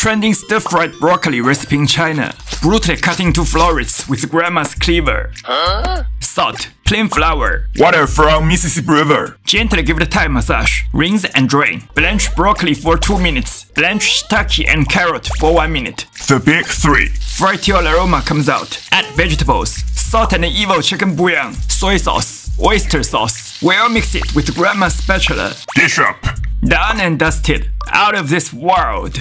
trending stir-fried broccoli recipe in China. Brutally cut into florets with grandma's cleaver. Salt, plain flour. Water from Mississippi River. Gently give the a Thai massage. Rinse and drain. Blanch broccoli for 2 minutes. Blanch shiitake and carrot for 1 minute. The big three. Fry till aroma comes out. Add vegetables. Salt and evil chicken bouillon. Soy sauce. Oyster sauce. Well mix it with grandma's spatula. Dish up. Done and dusted. Out of this world.